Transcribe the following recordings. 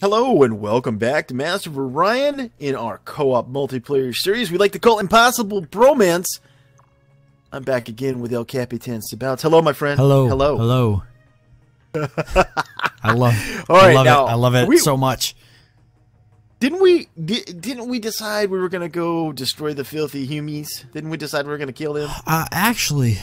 Hello and welcome back to Master of Orion in our co-op multiplayer series we like to call Impossible Bromance. I'm back again with El Capitan Sabouts. Hello, my friend. Hello. Hello. Hello. I love. All I love now, it. I love it we- so much. Didn't we? Di- didn't we decide we were gonna go destroy the filthy humies? Didn't we decide we were gonna kill them? Uh, actually,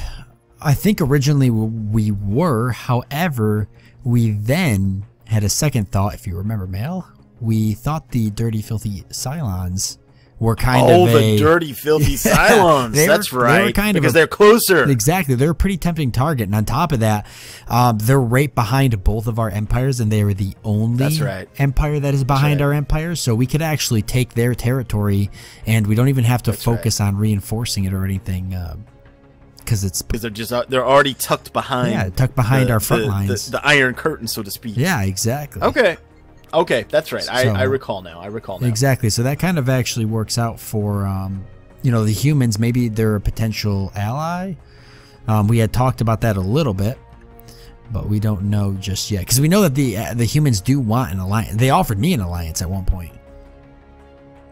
I think originally we were. However, we then had a second thought. If you remember, Mal, we thought the dirty, filthy Psilons were kind oh, of the a dirty, filthy Psilons. They were- That's they were right. kind of because a- they're closer. Exactly, they're a pretty tempting target, and on top of that, um, they're right behind both of our empires, and they are the only That's right. empire that is behind right. our empire. So we could actually take their territory, and we don't even have to That's right. focus on reinforcing it or anything, because it's Because they're just they're already tucked behind. yeah tucked behind the- our front the- lines. The, the Iron Curtain, so to speak. yeah, exactly. Okay. Okay, that's right. I, I recall now. I recall now. Exactly. So that kind of actually works out for, um, you know, the humans. Maybe they're a potential ally. Um, we had talked about that a little bit, but we don't know just yet because we know that the uh, the humans do want an alliance. They offered me an alliance at one point.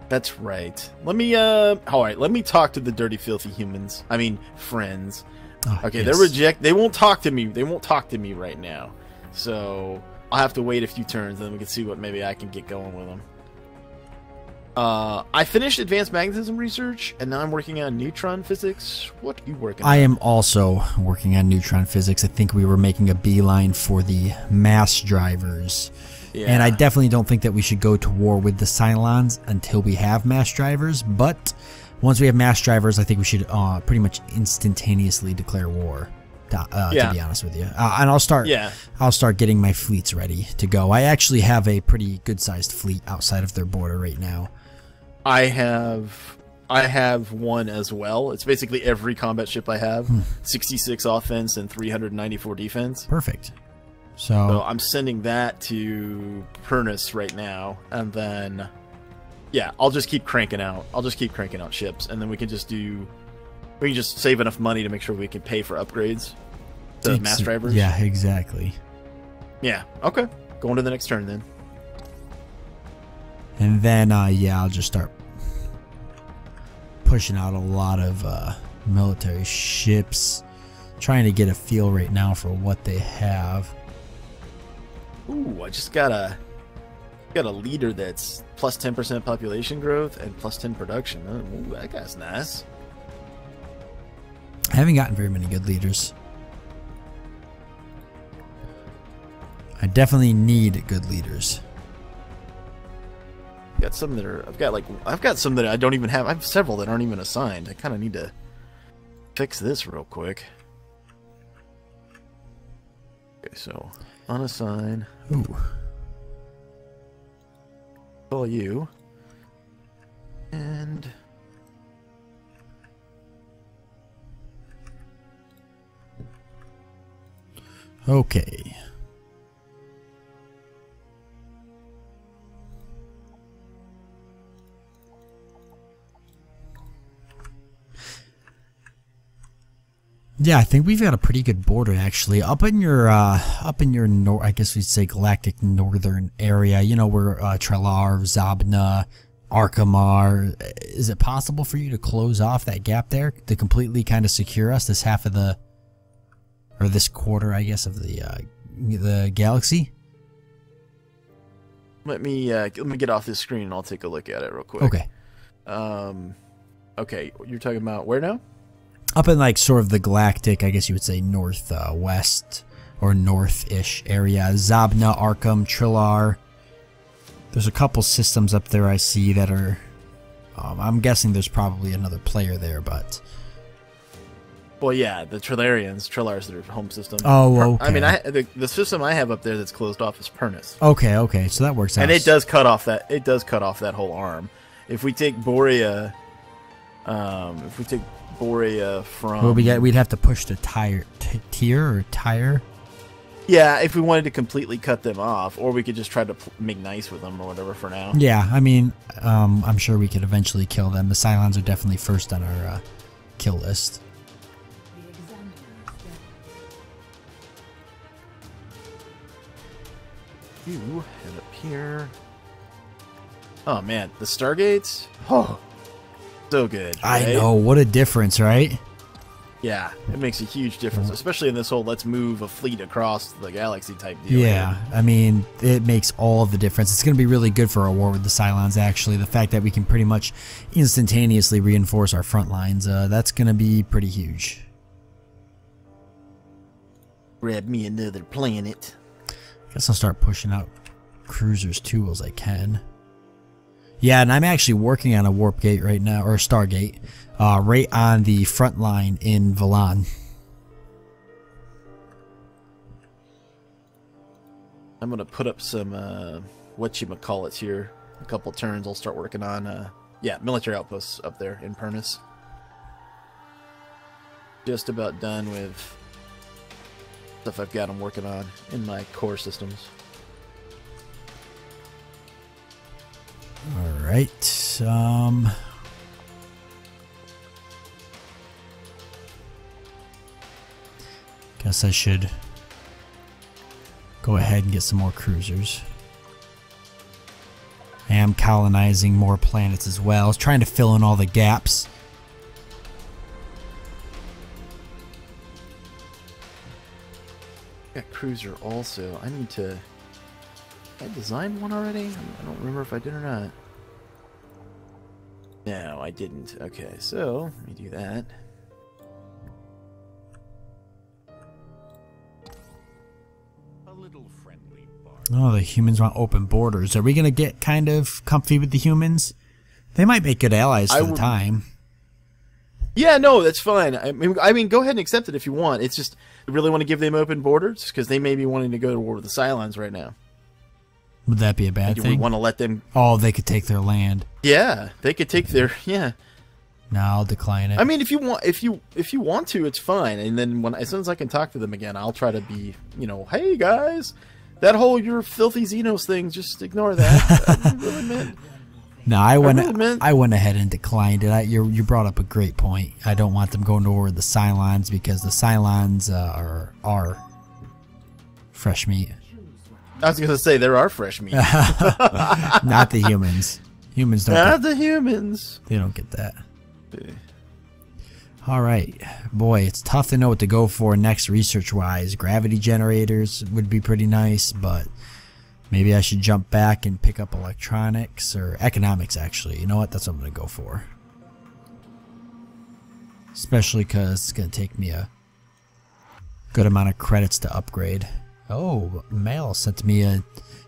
That's right. Let me uh all right, let me talk to the dirty filthy humans. I mean friends. Oh, Okay, yes. they're reject they won't talk to me. They won't talk to me right now. So, I'll have to wait a few turns and then we can see what maybe I can get going with them. Uh, I finished advanced magnetism research and now I'm working on neutron physics. What are you working on? I on? am also working on neutron physics. I think we were making a beeline for the mass drivers. Yeah. And I definitely don't think that we should go to war with the Psilons until we have mass drivers. But once we have mass drivers, I think we should uh, pretty much instantaneously declare war. To, uh, Yeah. to be honest with you, uh, and I'll start. Yeah. I'll start getting my fleets ready to go. I actually have a pretty good-sized fleet outside of their border right now. I have I have one as well. It's basically every combat ship I have. Hmm. 66 offense and 394 defense. Perfect. So So I'm sending that to Pernus right now, and then yeah, I'll just keep cranking out. I'll just keep cranking out ships, and then we can just do we can just save enough money to make sure we can pay for upgrades to ex- mass drivers. Yeah, exactly. yeah. Okay, going to the next turn then. And then, uh, yeah, I'll just start pushing out a lot of uh, military ships, trying to get a feel right now for what they have. Ooh, I just got a got a leader that's plus 10% population growth and plus 10 production. Oh, Ooh, that guy's nice. I haven't gotten very many good leaders. I definitely need good leaders. Got some that are I've got like I've got some that I don't even have. I have several that aren't even assigned. I kind of need to fix this real quick. Okay, so unassign. Ooh. Call you. And Okay. Yeah, I think we've got a pretty good border actually. Up in your uh up in your nor I guess we'd say galactic northern area, you know, where uh Trelar, Zabna, Arkamar, is it possible for you to close off that gap there to completely kind of secure us this half of the or this quarter, I guess, of the uh, the galaxy. let me uh, let me get off this screen and I'll take a look at it real quick. Okay, Um. Okay, you're talking about where now? Up in like sort of the galactic, I guess you would say north uh, west or north-ish area. Zabna, Arkham, Trillar. There's a couple systems up there I see that are. Um, I'm guessing there's probably another player there, but Well, yeah, the Trillarians, Trillars, their home system. Oh, I mean. I the, the system I have up there that's closed off is Pernus, okay, okay, so that works out. and it does cut off that it does cut off that whole arm. If we take Borea, um, if we take Borea from, Well, we got, we'd have to push the tire tier or tire. yeah, if we wanted to completely cut them off, or we could just try to make nice with them or whatever for now. Yeah, I mean, um, I'm sure we could eventually kill them. The Psilons are definitely first on our uh, kill list. The examiner is dead. You head up here. Oh man, the Stargates. Oh, so good. I know what a difference, right? Yeah, it makes a huge difference, especially in this whole let's move a fleet across the galaxy type deal. Yeah, I mean, it makes all of the difference. It's going to be really good for our war with the Psilons, actually. The fact that we can pretty much instantaneously reinforce our front lines, uh, that's going to be pretty huge. Grab me another planet. I guess I'll start pushing out cruisers too as I can. Yeah, and I'm actually working on a warp gate right now, or a Stargate, uh, right on the front line in Valan. I'm gonna put up some uh, what you call it here. A couple turns. I'll start working on uh, yeah military outposts up there in Pernis. Just about done with stuff I've got. I'm working on in my core systems. Right. Um. Guess I should go ahead and get some more cruisers. I am colonizing more planets as well. I was trying to fill in all the gaps. Got cruiser also. I need to. I designed one already. I don't remember if I did or not. No, I didn't. Okay, so let me do that. Oh, the humans want open borders. Are we going to get kind of comfy with the humans? They might make good allies for the time. Yeah, no, that's fine. I mean, I mean, go ahead and accept it if you want. It's just you really want to give them open borders because they may be wanting to go to war with the Psilons right now. Would that be a bad thing? we want to let them? Oh, they could take their land. Yeah, they could take their yeah. No, I'll decline it. I mean, if you want, if you if you want to, it's fine. And then when as soon as I can talk to them again, I'll try to be, you know, hey guys, that whole your filthy Xenos thing, just ignore that. I really meant- No, I went. really meant- I went ahead and declined it. I, you you brought up a great point. I don't want them going with the Psilons because the Psilons uh, are are fresh meat, I was gonna say there are fresh meat, not the humans. Humans don't. not Get, the humans. they don't get that. All right, boy, it's tough to know what to go for next research wise. Gravity generators would be pretty nice, but maybe I should jump back and pick up electronics or economics. Actually, you know what? That's what I'm gonna go for. Especially because it's gonna take me a good amount of credits to upgrade. Oh, Mal sent me a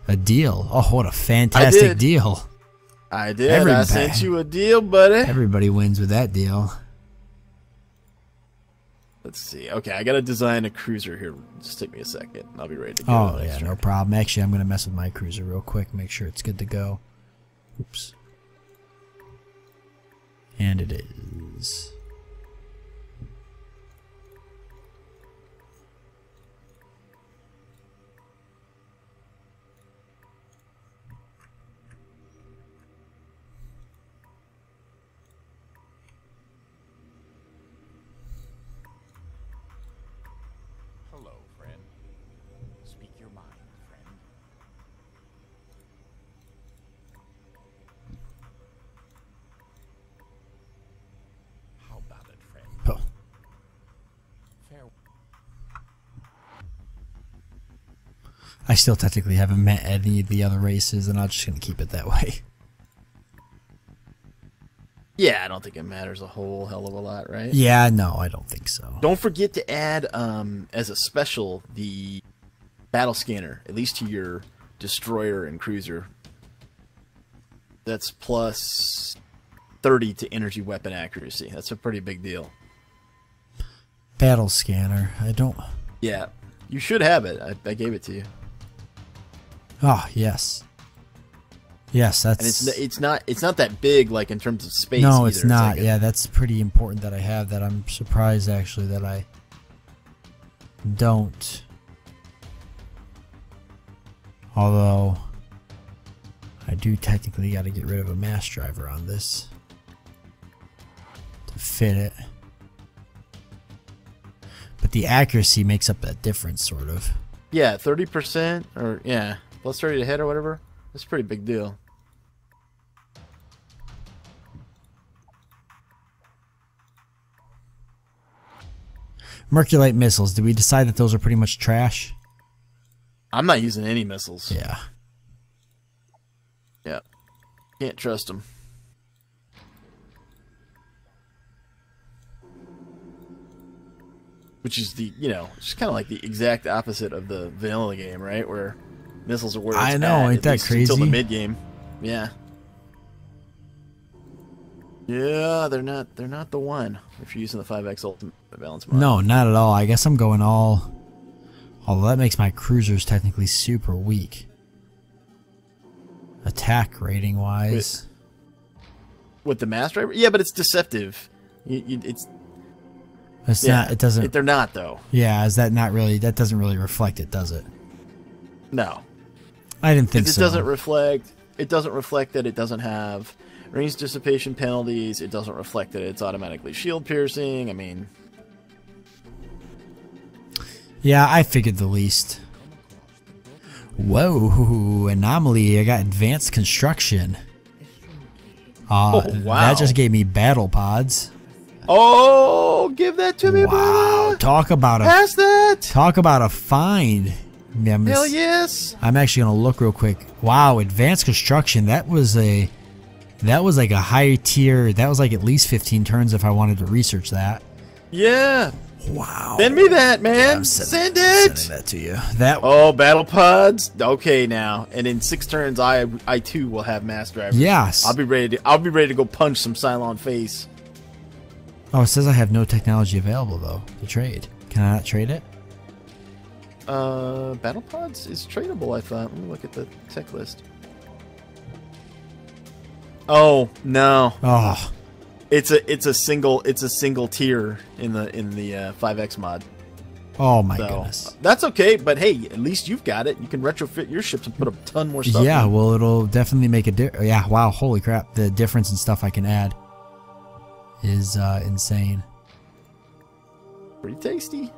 a deal. Oh, what a fantastic did. deal! I did. I Everybody- sent you a deal, buddy. Everybody wins with that deal. Let's see. Okay, I gotta design a cruiser here. Just take me a second. I'll be ready to go. Oh yeah, no problem. Actually, I'm gonna mess with my cruiser real quick, make sure it's good to go. Oops. And it is. I still technically haven't met any of the other races, and I'm just gonna keep it that way. Yeah, I don't think it matters a whole hell of a lot, right? Yeah, no, I don't think so. Don't forget to add um, as a special the battle scanner, at least to your destroyer and cruiser. That's plus 30 to energy weapon accuracy. That's a pretty big deal. Battle scanner. I don't. Yeah, you should have it. I, I gave it to you, Oh yes. Yes, that's. and it's it's not it's not that big like in terms of space. no, either. it's not. like a- yeah, that's pretty important that I have that. I'm surprised actually that I don't. Although I do technically got to get rid of a mass driver on this to fit it. But the accuracy makes up that difference, sort of. yeah, 30 percent or yeah, plus 30 to hit or whatever. That's a pretty big deal. Merculite missiles. Did we decide that those are pretty much trash? I'm not using any missiles. Yeah. Yeah. Can't trust them. Which is the, you know, it's kind of like the exact opposite of the vanilla game, right? Where missiles are where I know, at, ain't at that least Until the mid game. Yeah. Yeah, they're not they're not the one if you're using the 5x ultimate balance mod. No, not at all. I guess I'm going all. Although that makes my cruisers technically super weak. Attack rating wise. With the mass driver? Yeah, but it's deceptive. You, you, it's It's yeah, not. It doesn't. it- they're not though. yeah, is that not really? That doesn't really reflect it, does it? No. I didn't think it so. doesn't reflect it doesn't reflect that it doesn't have range dissipation penalties it doesn't reflect that it's automatically shield piercing i mean yeah, I figured the least. Whoa, anomaly! I got advanced construction. Uh, Oh, wow. That just gave me battle pods. oh give that to me Wow, brother talk about a pass that talk about a find. Yeah, I'm hell just- yes I'm actually gonna look real quick. Wow, advanced construction. That was a that was like a high tier. That was like at least 15 turns if I wanted to research that. yeah Wow. send me that man I'm sending- send it Sending that to you. That oh battle pods okay now and in six turns i i too will have mass driver yes. i'll be ready to i'll be ready to go punch some Psilon face oh, it says I have no technology available though to trade. Can I not trade it? Uh, battle pods is tradable. I thought. Let me look at the tech list. Oh no, Oh, it's a it's a single it's a single tier in the in the uh, 5x mod. oh my So goodness. that's okay. But hey, at least you've got it. You can retrofit your ships and put a ton more stuff. Yeah, in. well, it'll definitely make a di- yeah. Wow, holy crap! The difference in stuff I can add is uh, insane. pretty tasty.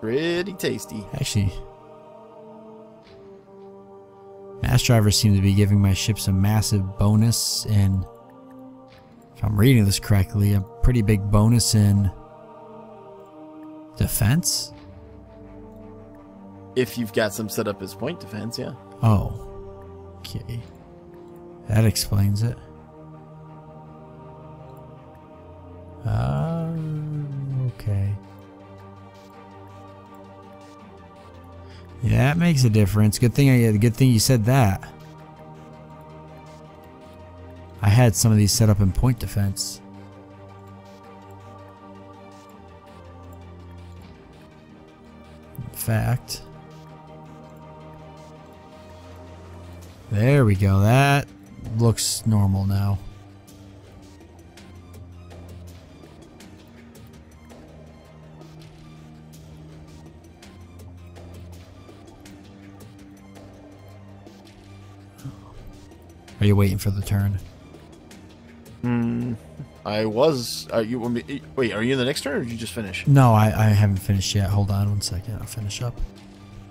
Pretty tasty. Actually, mass drivers seem to be giving my ships a massive bonus in. If I'm reading this correctly, a pretty big bonus in defense. If you've got some set up as point defense, yeah. Oh, okay, that explains it. Uh, Yeah, that makes a difference. Good thing I good thing you said that. I had some of these set up in point defense. In fact, there we go. That looks normal now. Are you waiting for the turn? Hmm. I was. Are you? Wait, are you in the next turn, or did you just finish? No, I, I haven't finished yet. Hold on one second. I'll finish up.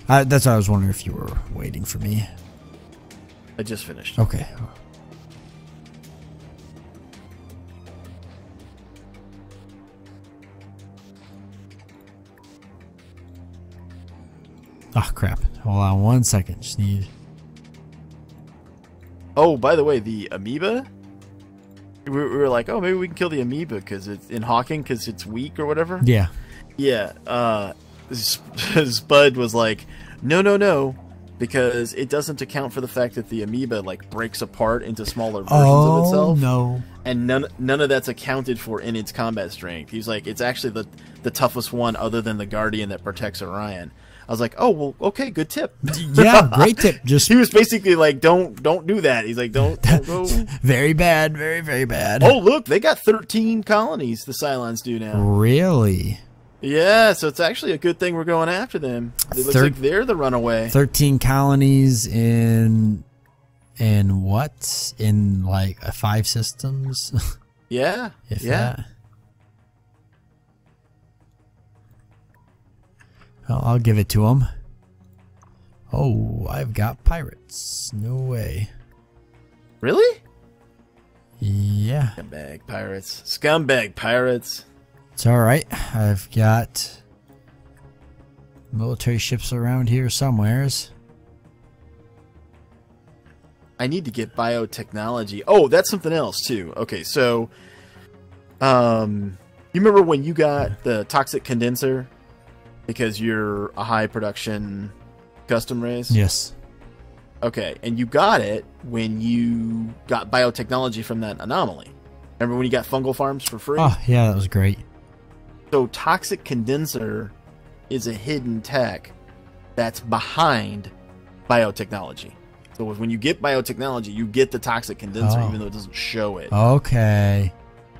Uh, that's what I was wondering if you were waiting for me. I just finished. Okay. Oh crap. Hold on one second. Just need Oh, by the way, the amoeba. We were, we were like, oh, maybe we can kill the amoeba because it's in Hawking because it's weak or whatever. Yeah. Yeah. Uh, Spud was like, no, no, no, because it doesn't account for the fact that the amoeba like breaks apart into smaller versions of Oh itself, no. and none none of that's accounted for in its combat strength. He's like, it's actually the the toughest one other than the guardian that protects Orion. I was like, oh well, okay, good tip. Yeah, great tip. Just he was basically like, don't don't do that. He's like, don't, don't go. very bad, very very bad. Oh, look, they got 13 colonies, the Psilons do now. Really? Yeah, so it's actually a good thing we're going after them. It looks Third- like they're the runaway. 13 colonies in in what? In like uh, five systems? Yeah, if yeah. that. Well, I'll give it to him. Oh, I've got pirates. No way. Really? Yeah, Scumbag pirates. Scumbag pirates. it's alright. I've got military ships around here somewheres. I need to get biotechnology. Oh, that's something else too. Okay, so um you remember when you got the toxic condenser because you're a high production custom race? Yes. Okay, and you got it when you got biotechnology from that anomaly. Remember when you got fungal farms for free? Oh, yeah, that was great. So toxic condenser is a hidden tech that's behind biotechnology. So when you get biotechnology, you get the toxic condenser, Oh. even though it doesn't show it. Okay.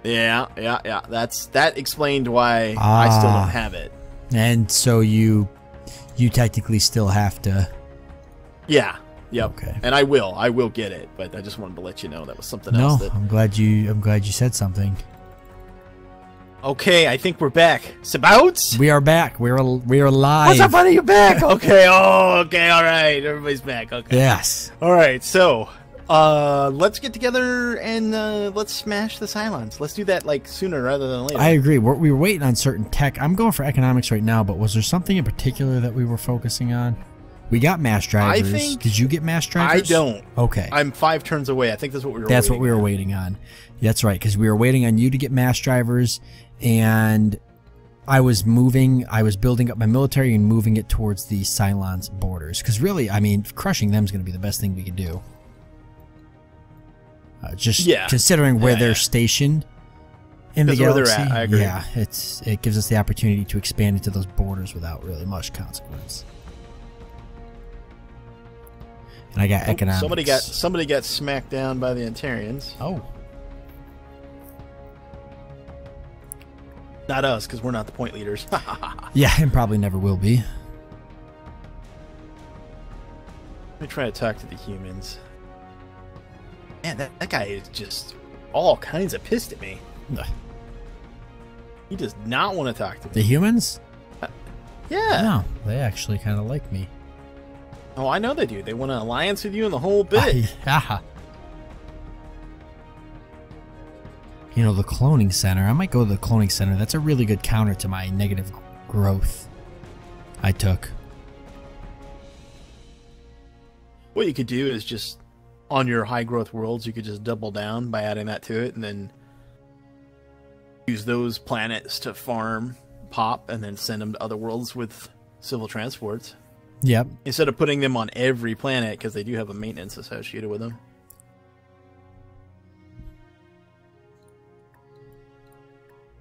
Yeah, yeah, yeah. That's that explained why I still Ah. don't have it. And so you you technically still have to Yeah, yep. Okay. And I will, I will get it. But I just wanted to let you know that was something No, else. That I'm glad you I'm glad you said something. okay, I think we're back. Sabouts. We are back. We're we're live. What's up, buddy? You're back? Okay. Oh, okay. All right. Everybody's back. Okay. Yes. All right, so uh, let's get together and uh, let's smash the Psilons. Let's do that like sooner rather than later. I agree. We're, we were waiting on certain tech. I'm going for economics right now, but was there something in particular that we were focusing on? We got mass drivers. I think- Did you get mass drivers? I don't. Okay. I'm five turns away. I think that's what we were. That's what we were on. waiting on. That's right, because we were waiting on you to get mass drivers, and I was moving. I was building up my military and moving it towards the Psilons borders. Because really, I mean, crushing them is going to be the best thing we could do. Uh, just Yeah. considering where Yeah, they're yeah. stationed in the galaxy. at. Yeah, it's it gives us the opportunity to expand into those borders without really much consequence. And I got Oh, economics. Somebody got somebody got smacked down by the Antarians. oh. Not us, because we're not the point leaders. Yeah, and probably never will be. Let me try to talk to the humans. Man, that, that guy is just all kinds of pissed at me. Ugh. He does not want to talk to The me. humans? Uh, yeah. No, they actually kind of like me. Oh, I know they do. They want an alliance with you and the whole bit. yeah. You know, the cloning center. I might go to the cloning center. That's a really good counter to my negative growth I took. What you could do is just on your high growth worlds, you could just double down by adding that to it, and then use those planets to farm pop, and then send them to other worlds with civil transports Yep. instead of putting them on every planet because they do have a maintenance associated with them.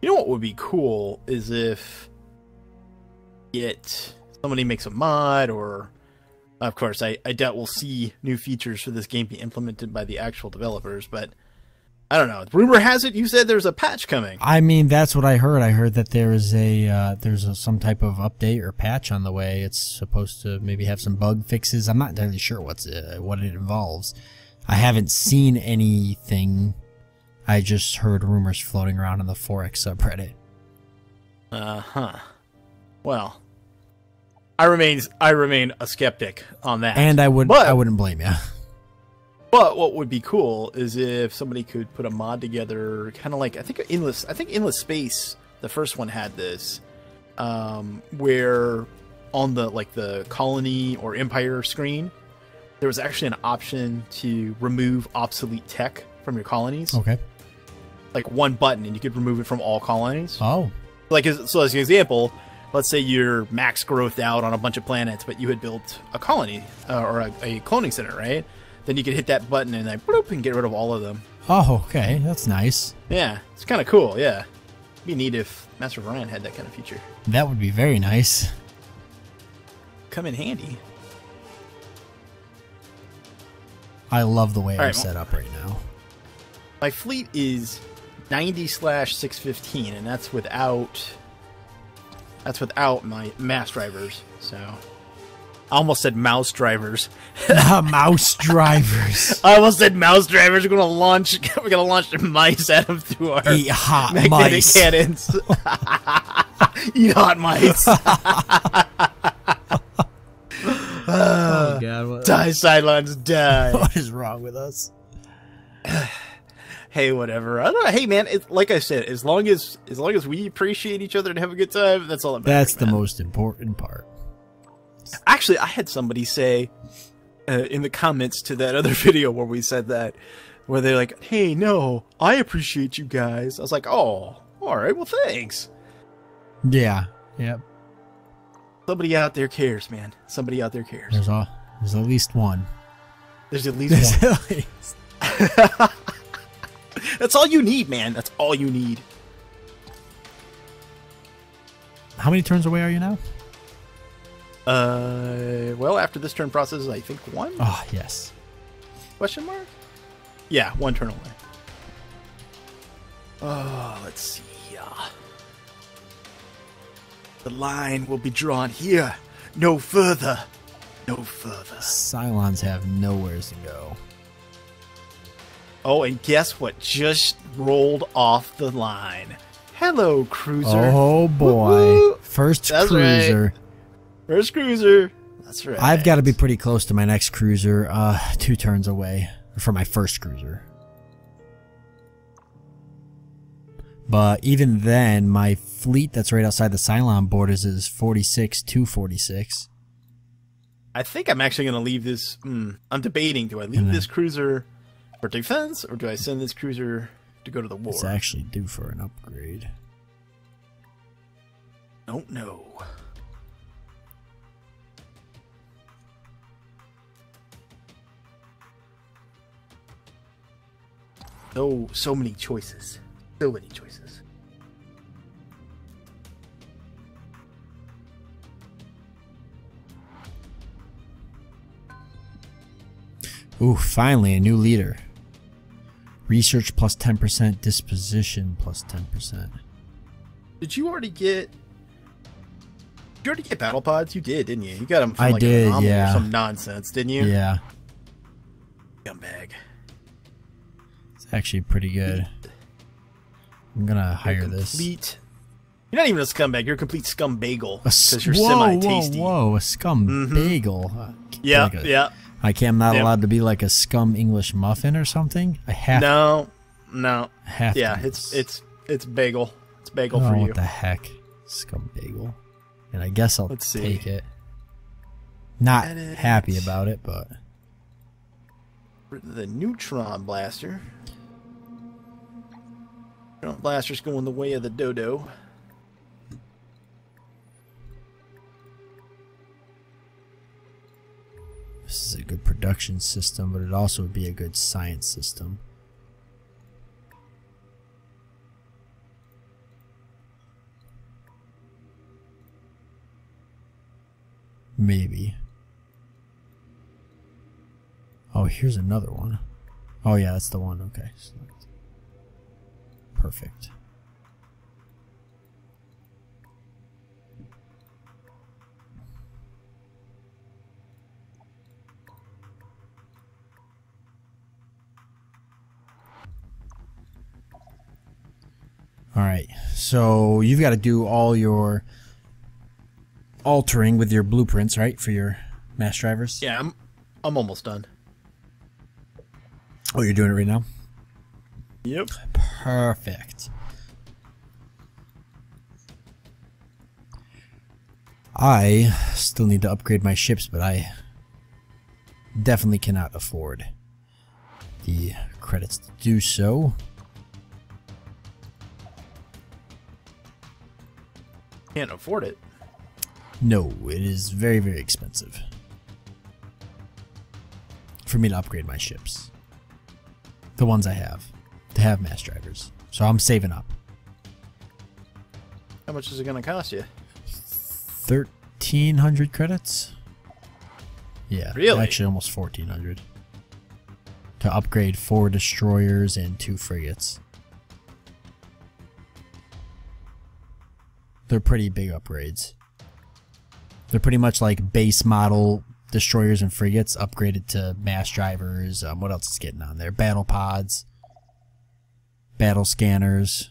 You know what would be cool is if it somebody makes a mod or of course I, I doubt we'll see new features for this game be implemented by the actual developers, but I don't know. Rumor has it you said there's a patch coming. I mean, that's what I heard. I heard that there is a uh, there's a, some type of update or patch on the way. It's supposed to maybe have some bug fixes. I'm not entirely sure what's uh, what it involves. I haven't seen anything. I just heard rumors floating around on the 4X subreddit. Uh huh. Well, I remain I remain a skeptic on that. And I would But- I wouldn't blame you. But what would be cool is if somebody could put a mod together, kind of like I think endless. I think endless space. The first one had this, um, where on the like the colony or empire screen, there was actually an option to remove obsolete tech from your colonies, Okay. like one button, and you could remove it from all colonies. Oh. Like so, as an example, let's say you're max growth out on a bunch of planets, but you had built a colony uh, or a, a cloning center, right? Then you could hit that button and like bloop and get rid of all of them. Oh, okay. That's nice. Yeah, it's kind of cool. Yeah, It'd be neat if Master of Orion had that kind of feature. That would be very nice. Come in handy. I love the way All I'm right, set up right now. My fleet is 90 slash 615, and that's without that's without my mass drivers. So I almost said mouse drivers. Mouse drivers. I almost said mouse drivers. We're gonna launch. We're gonna launch the mice at them through our Eat hot magnetic mice. cannons. Eat hot mice. my oh, god! What, Die, Psilons, die. what is wrong with us? Hey, whatever. I don't know. Hey, man. It, like I said, as long as as long as we appreciate each other and have a good time, that's all that matters. That's the man. most important part. Actually, I had somebody say uh, in the comments to that other video where we said that, where they're like, "Hey, no, I appreciate you guys." I was like, "Oh, all right. Well, thanks." Yeah. Yep. Somebody out there cares, man. Somebody out there cares. There's a there's at least one. There's at least one. At least- That's all you need, man. That's all you need. How many turns away are you now? Uh, well, after this turn process, I think one Oh yes. question mark. Yeah, one turn away. Oh, let's see. here. The line will be drawn here, no further, no further. Psilons have nowheres to go. Oh, and guess what? Just rolled off the line. Hello, cruiser. Oh boy. Woo-woo. First That's cruiser. First cruiser. That's right. I've got to be pretty close to my next cruiser, uh, two turns away for my first cruiser. But even then, my fleet that's right outside the Psilon borders is 46 to 46. I think I'm actually going to leave this. Hmm, I'm debating: do I leave this cruiser for defense, or do I send this cruiser to go to the war? It's actually due for an upgrade. Oh, Don't know. So oh, so many choices. So many choices. Ooh, finally a new leader. Research plus 10%, disposition plus 10%. Did you already get? Did you already get battle pods? You did, didn't you? You got them from I like did, an anomaly or yeah. some nonsense, didn't you? Yeah, Scumbag. it's actually pretty good. I'm gonna hire this. Complete. You're not even a scumbag. You're a complete scumbagel because you're whoa, semi-tasty. Whoa, whoa, a scum Mhm. bagel. Uh, Yeah, like yeah. I can't. I'm not Yep. allowed to be like a scum English muffin or something. I have. No, no. I have to Yeah, do it's it's it's bagel. It's bagel oh, for you. what the heck, scum bagel. And I guess I'll Let's see. take it. Not Edit. happy about it, but The neutron blaster. Neutron blaster's going the way of the dodo. This is a good production system. But it also would be a good science system. Maybe. Oh, here's another one. Oh yeah, that's the one. Okay. Perfect. All right. So you've got to do all your altering with your blueprints, right, for your mass drivers? Yeah, I'm I'm almost done. Oh, you're doing it right now? Yep. Perfect. I still need to upgrade my ships, but I definitely cannot afford the credits to do so. Can't afford it. No, it is very, very expensive for me to upgrade my ships. The ones I have to have mass drivers. So I'm saving up. How much is it gonna cost you? 1300 credits? Yeah. Really? Actually, almost 1400. To upgrade four destroyers and two frigates. they're pretty big upgrades. They're pretty much like base model destroyers and frigates upgraded to mass drivers. Um, what else is getting on there? Battle pods, battle scanners,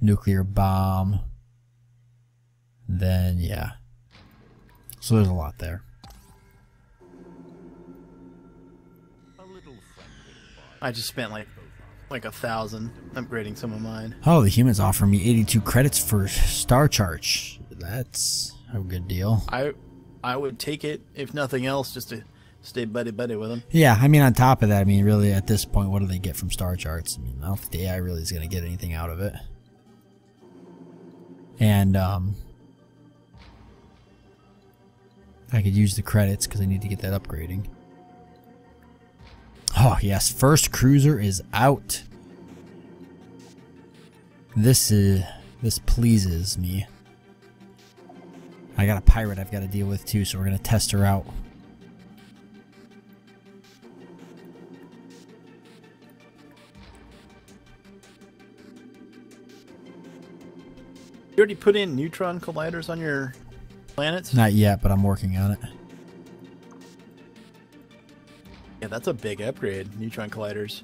nuclear bomb. Then, yeah. So there's a lot there. I just spent like like a thousand upgrading some of mine. Oh, the humans offer me 82 credits for Star Charts. That's a good deal. I I would take it if nothing else, just to stay buddy buddy with them. Yeah, I mean, on top of that, I mean, really, at this point, what do they get from Star Charts? I mean, I don't think the AI really is going to get anything out of it. And, um, I could use the credits because I need to get that upgrading. Oh, yes, first cruiser is out. This is, this pleases me. I got a pirate I've got to deal with too, so we're going to test her out. You already put in neutron colliders on your planets? Not yet, but I'm working on it. Yeah, that's a big upgrade. Neutron colliders.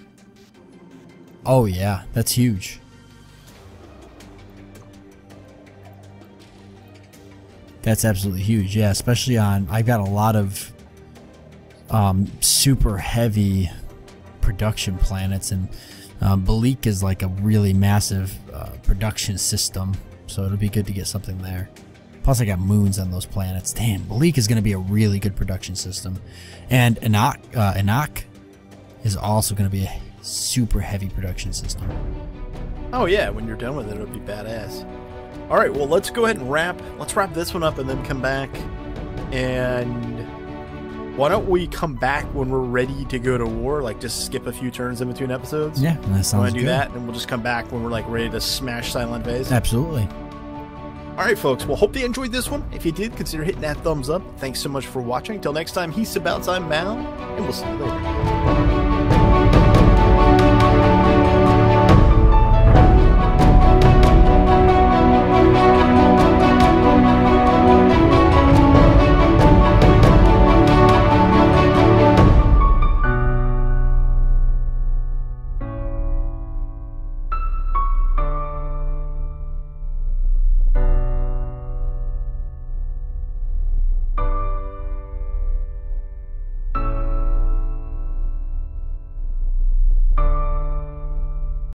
Oh yeah, that's huge. That's absolutely huge. Yeah, especially on I've got a lot of um, super heavy production planets, and um, Balik is like a really massive uh, production system. So it'll be good to get something there. Plus, I got moons on those planets. Damn, Bleak is going to be a really good production system, and Enoch, uh, Enoch is also going to be a super heavy production system. Oh yeah, when you're done with it, it'll be badass. All right, well let's go ahead and wrap. Let's wrap this one up and then come back. And why don't we come back when we're ready to go to war? Like just skip a few turns in between episodes. Yeah, that sounds Want to do good. that, and we'll just come back when we're like ready to smash Psilon face. Absolutely. All right, folks. Well, hope you enjoyed this one. If you did, consider hitting that thumbs up. Thanks so much for watching. Until next time, he's Sabouts, I'm Mal, and we'll see you later.